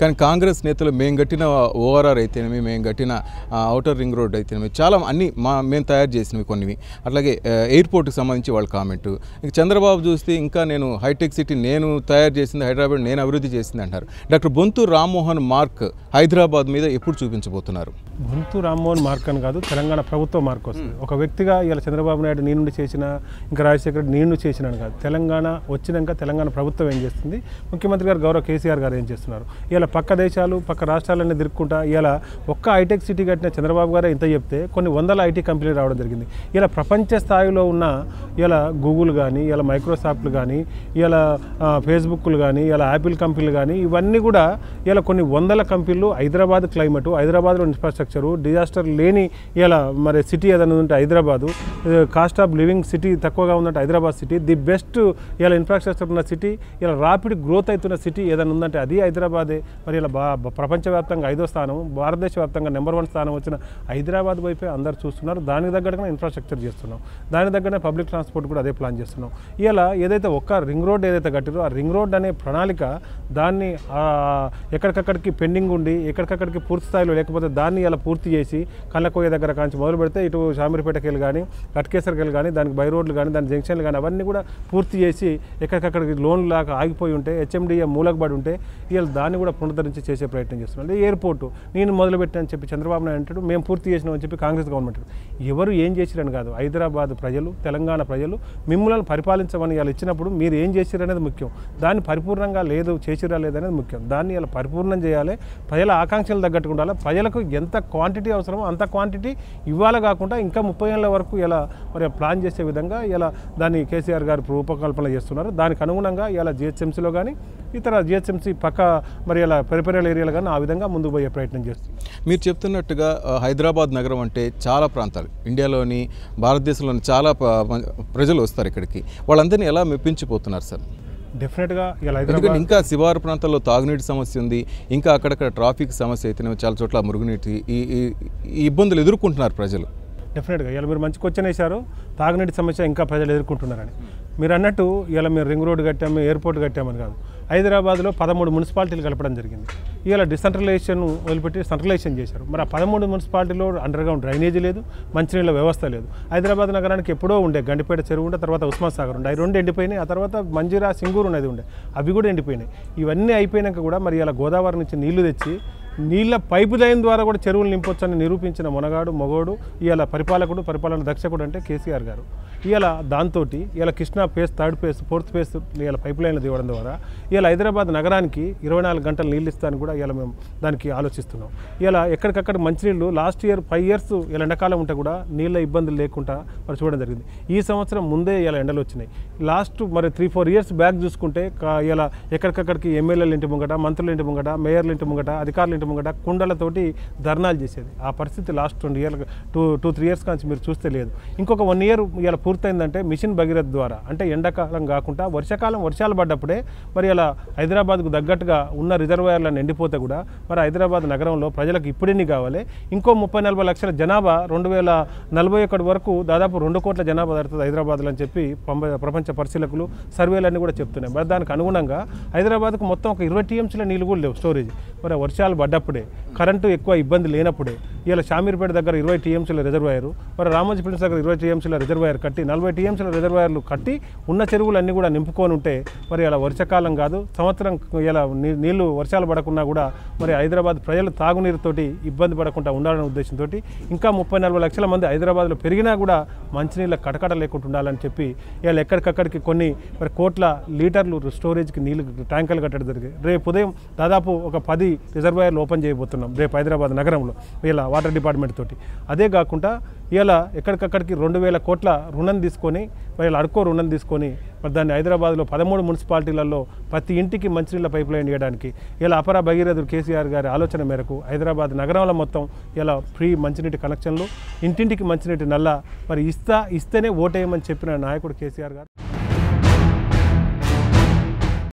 కానీ కాంగ్రెస్ నేతలు మేము కట్టిన ఓఆర్ఆర్ అయితేనేమి మేము కట్టిన అవుటర్ రింగ్ రోడ్ అయితేనేమి చాలా అన్ని మా మేము తయారు చేసినవి కొన్ని అట్లాగే ఎయిర్పోర్ట్కి సంబంధించి వాళ్ళ కామెంట్. ఇంక చంద్రబాబు చూస్తే ఇంకా నేను హైటెక్ సిటీ నేను తయారు చేసింది హైదరాబాద్ నేను అభివృద్ధి చేసింది అంటారు. డాక్టర్ బొంతు రామ్మోహన్ మార్క్ హైదరాబాద్ మీద ఎప్పుడు చూపించబోతున్నారు? గుంతు రామ్మోహన్ మార్క్ అని కాదు తెలంగాణ ప్రభుత్వ మార్క్ వస్తుంది. ఒక వ్యక్తిగా ఇలా చంద్రబాబు నాయుడు నీ నుండి చేసిన ఇంకా రాజశేఖర రెడ్డి నీ నుండి చేసిన అని కాదు తెలంగాణ వచ్చినాక తెలంగాణ ప్రభుత్వం ఏం చేస్తుంది? ముఖ్యమంత్రి గారు గౌరవ కేసీఆర్ గారు ఏం చేస్తున్నారు? ఇలా పక్క దేశాలు పక్క రాష్ట్రాలన్నీ తిరుక్కుంటా ఇలా ఒక్క హైటెక్ సిటీ కట్టిన చంద్రబాబు గారే ఇంత చెప్తే కొన్ని వందల ఐటీ కంపెనీలు రావడం జరిగింది. ఇలా ప్రపంచ స్థాయిలో ఉన్న ఇలా గూగుల్ కానీ ఇలా మైక్రోసాఫ్ట్లు కానీ ఇలా ఫేస్బుక్లు కానీ ఇలా యాపిల్ కంపెనీలు కానీ ఇవన్నీ కూడా ఇలా కొన్ని వందల కంపెనీలు హైదరాబాద్ క్లైమేట్ హైదరాబాద్లో ఇన్ఫ్రాస్ట్రక్చరు డిజాస్టర్ లేని ఇలా మరి సిటీ ఏదైనా ఉంటే Hyderabad cost of living city తక్కువగా ఉందంటే హైదరాబాద్ సిటీ ది బెస్ట్ ఇలా ఇన్ఫ్రాస్ట్రక్చర్ ఉన్న సిటీ ఇలా రాపిడ్ గ్రోత్ అవుతున్న సిటీ ఏదైనా ఉందంటే అది హైదరాబాదే. మరి ఇలా బా ప్రపంచవ్యాప్తంగా ఐదో స్థానం భారతదేశ వ్యాప్తంగా నెంబర్ వన్ స్థానం వచ్చిన హైదరాబాద్ వైపే అందరు చూస్తున్నారు. దానికి తగ్గట్టుగా ఇన్ఫ్రాస్ట్రక్చర్ చేస్తున్నాం. దాని దగ్గరనే పబ్లిక్ ట్రాన్స్పోర్ట్ కూడా అదే ప్లాన్ చేస్తున్నాం. ఇలా ఏదైతే ఒక్క రింగ్ రోడ్ ఏదైతే కట్టారో ఆ రింగ్ రోడ్ అనే ప్రణాళిక దాన్ని ఎక్కడికక్కడికి పెండింగ్ ఉండి ఎక్కడికక్కడికి పూర్తి స్థాయిలో లేకపోతే దాన్ని ఇలా పూర్తి చేసి కళ్ళకోయ దగ్గర కాంచి మొదలు పెడితే ఇటు షామీర్పేటకి కానీ కట్కేసరికి కానీ దానికి బై రోడ్లు కానీ దాని జంక్షన్లు కానీ అవన్నీ కూడా పూర్తి చేసి ఎక్కడికక్కడికి లోన్లు లాగా ఆగిపోయి ఉంటే హెచ్ఎండిఏ మూలకబడి ఉంటే ఇలా దాన్ని కూడా పునరుద్ధరించి చేసే ప్రయత్నం చేస్తున్నాం అంటే ఎయిర్పోర్టు నేను మొదలుపెట్టాను చెప్పి చంద్రబాబు నాయుడు అంటాడు మేము పూర్తి చేసినామని చెప్పి కాంగ్రెస్ గవర్నమెంట్ ఎవరు ఏం చేసిరని కాదు. హైదరాబాద్ ప్రజలు తెలంగాణ ప్రజలు మిమ్మల్ని పరిపాలించమని వాళ్ళు ఇచ్చినప్పుడు మీరు ఏం చేసిరనేది ముఖ్యం. దాన్ని పరిపూర్ణంగా లేదు చేసిరా లేదనేది ముఖ్యం. దాన్ని ఇలా పరిపూర్ణం చేయాలి. ప్రజల ఆకాంక్షలు తగ్గట్టుగా ఉండాలి ప్రజలకు ఎంత క్వాంటిటీ అవసరమో అంత క్వాంటిటీ ఇవ్వాలి కాకుండా ఇంకా ముప్పై ఏళ్ళ వరకు ఇలా మరి ప్లాన్ చేసే విధంగా ఇలా దాన్ని కేసీఆర్ గారు రూపకల్పన చేస్తున్నారు. దానికి అనుగుణంగా ఇలా జిహెచ్ఎంసీలో కానీ ఇతర జిహెచ్ఎంసీ పక్క మరి ఇలా పెరిపెరల్ ఏరియాలు కానీ ఆ విధంగా ముందుకు పోయే ప్రయత్నం చేస్తుంది. మీరు చెప్తున్నట్టుగా హైదరాబాద్ నగరం అంటే చాలా ప్రాంతాలు. ఇండియాలోని భారతదేశంలోని చాలా ప్రజలు వస్తారు ఇక్కడికి. వాళ్ళందరినీ ఎలా మెప్పించిపోతున్నారు సార్? డెఫినెట్గా ఇలా ఎందుకంటే ఇంకా శివారు ప్రాంతాల్లో తాగునీటి సమస్య ఉంది ఇంకా అక్కడక్కడ ట్రాఫిక్ సమస్య అయితేనే చాలా చోట్ల మురుగునీటి ఈ ఈ- ఈ ఇబ్బందులు ఎదుర్కొంటున్నారు ప్రజలు. డెఫినెట్గా ఇలా మీరు మంచి క్వశ్చన్ వేశారు తాగునీటి సమస్య ఇంకా ప్రజలు ఎదుర్కొంటున్నారని. మీరు అన్నట్టు ఇలా మీరు రింగ్ రోడ్ కట్టాము ఎయిర్పోర్ట్ కట్టామని కాదు. హైదరాబాద్లో పదమూడు మున్సిపాలిటీలు కలపడం జరిగింది. ఇవాళ డిసెంట్రలైజేషన్ వదిలిపెట్టి సెంట్రలైజేషన్ చేశారు. మరి ఆ పదమూడు మున్సిపాలిటీలో అండర్గ్రౌండ్ డ్రైనేజ్ డ్రైనేజీ లేదు మంచినీళ్ళ వ్యవస్థ లేదు. హైదరాబాద్ నగరానికి ఎప్పుడో ఉండే గండిపేట చెరువు ఉండే తర్వాత ఉస్మాన్ సాగర్ ఉండే. అవి రెండు ఎండిపోయినాయి. ఆ తర్వాత మంజీరా సింగూరు ఉన్నది ఉండే. అవి కూడా ఎండిపోయినాయి. ఇవన్నీ అయిపోయినాక కూడా మరి ఇలా గోదావరి నుంచి నీళ్ళు తెచ్చి నీళ్ళ పైపు లైన్ ద్వారా కూడా చెరువులు నింపొచ్చని నిరూపించిన మొనగాడు మొగోడు ఇవాళ పరిపాలకుడు పరిపాలన దక్షకుడు అంటే కేసీఆర్ గారు. ఇవాళ దాంతో ఇవాళ Krishna phase third phase fourth phase ఇవాళ పైప్ లైన్లు తీయడం ద్వారా ఇవాళ హైదరాబాద్ నగరానికి ఇరవై నాలుగు గంటలు నీళ్ళు ఇస్తాను కూడా ఇవాళ మేము దానికి ఆలోచిస్తున్నాం. ఇవాళ ఎక్కడికక్కడ మంచినీళ్ళు లాస్ట్ ఇయర్ ఫైవ్ ఇయర్స్ ఇలా ఎండాకాలం ఉంటే కూడా నీళ్ళ ఇబ్బందులు లేకుండా మరి చూడడం జరిగింది. ఈ సంవత్సరం ముందే ఇలా ఎండలు వచ్చినాయి. లాస్ట్ మరి త్రీ ఫోర్ ఇయర్స్ బ్యాక్ చూసుకుంటే ఇలా ఎక్కడికక్కడికి ఎమ్మెల్యేల ఇంటి ముంగట మంత్రుల ఇంటి ముంగట మేయర్ల ఇంటి ముంగట అధికారుల ఇంటి ముంగట కుండలతోటి ధర్నాలు చేసేది. ఆ పరిస్థితి లాస్ట్ రెండు year two two three years నుంచి మీరు చూస్తే లేదు. ఇంకొక వన్ ఇయర్ ఇలా పూర్తయిందంటే మిషన్ భగీరథ ద్వారా. అంటే ఎండాకాలం కాకుండా వర్షాకాలం వర్షాలు పడ్డప్పుడే మరి ఇలా హైదరాబాద్కు తగ్గట్టుగా ఉన్న రిజర్వాయర్లను ఎండిపోతే కూడా మరి హైదరాబాద్ నగరంలో ప్రజలకు ఇప్పుడెన్ని కావాలి? ఇంకో ముప్పై నలభై లక్షల జనాభా రెండు వేల నలభై ఒకటి వరకు దాదాపు రెండు కోట్ల జనాభా దొరుకుతుంది హైదరాబాద్లో అని చెప్పి ప్రపంచ పరిశీలకులు సర్వేలన్నీ కూడా చెప్తున్నాయి. మరి దానికి అనుగుణంగా హైదరాబాద్కు మొత్తం ఒక ఇరవై టీఎంసీల నీళ్ళు కూడా లేవు స్టోరేజ్. మరి వర్షాలు పడ్డప్పుడే కరెంటు ఎక్కువ ఇబ్బంది లేనప్పుడే ఇలా షామీర్పేట దగ్గర ఇరవై టీఎంసీల రిజర్వాయర్ మరి రామోజీ దగ్గర ఇరవై టీఎంసీల రిజర్వాయర్ కట్టి నలభై టీఎంసీల రిజర్వాయర్లు కట్టి ఉన్న చెరువులన్నీ కూడా నింపుకొని ఉంటే మరి ఇలా వర్షాకాలం కాదు సంవత్సరం ఇలా నీళ్ళు వర్షాలు పడకున్నా కూడా మరి హైదరాబాద్ ప్రజలు తాగునీరుతోటి ఇబ్బంది పడకుండా ఉండాలనే ఉద్దేశంతో ఇంకా ముప్పై నలభై లక్షల మంది హైదరాబాద్లో పెరిగినా కూడా మంచినీళ్ళ కటకట లేకుండా ఉండాలని చెప్పి ఇలా ఎక్కడికక్కడికి కొన్ని మరి కోట్ల లీటర్లు స్టోరేజ్కి నీళ్ళు ట్యాంకర్లు కట్టడం జరిగింది. రేపు ఉదయం దాదాపు ఒక పది రిజర్వాయర్లు ఓపెన్ చేయబోతున్నాం. రేపు హైదరాబాద్ నగరంలో ఇలా వాటర్ డిపార్ట్మెంట్ తోటి. అదే కాకుండా ఇలా ఎక్కడికక్కడికి రెండు వేల కోట్ల రుణం తీసుకొని మరి అడుకో రుణం తీసుకొని మరి దాన్ని హైదరాబాద్లో పదమూడు మున్సిపాలిటీలలో ప్రతి ఇంటికి మంచినీళ్ళ పైప్ లైన్ వేయడానికి ఇలా అపర భగీరథుడు కేసీఆర్ గారి ఆలోచన మేరకు హైదరాబాద్ నగరంలో మొత్తం ఇలా ఫ్రీ మంచినీటి కనెక్షన్లు ఇంటింటికి మంచినీటి నల్ల మరి ఇస్తా ఇస్తేనే ఓటేయమని చెప్పిన నాయకుడు కేసీఆర్ గారు.